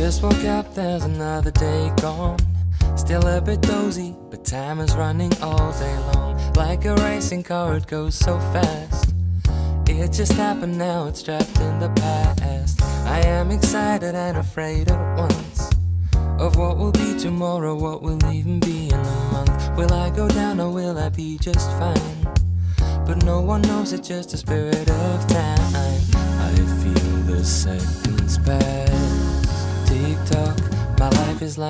Just woke up, there's another day gone. Still a bit dozy, but time is running all day long. Like a racing car, it goes so fast. It just happened now, it's trapped in the past. I am excited and afraid at once of what will be tomorrow, what will even be in a month. Will I go down or will I be just fine? But no one knows it's just a spirit of time.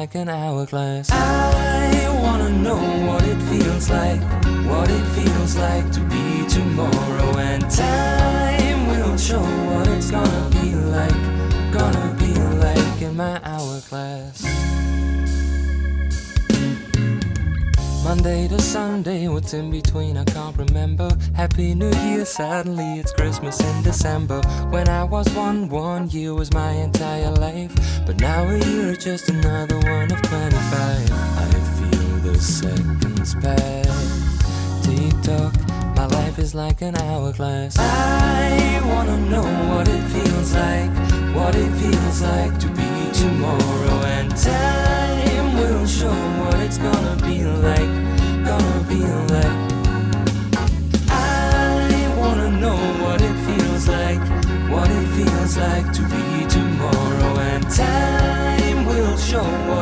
Like an hourglass. I wanna know what it feels like, what it feels like to be tomorrow. And time will show what it's gonna be like, gonna be like in my hourglass. Monday to Sunday, what's in between? I can't remember. Happy New Year, suddenly it's Christmas in December. When I was one, one year was my entire life. But now a year is just another one of 25. I feel the seconds pass. Tick tock, my life is like an hourglass. I wanna know what it feels like, what it feels like to be tomorrow. To be tomorrow. And time will show what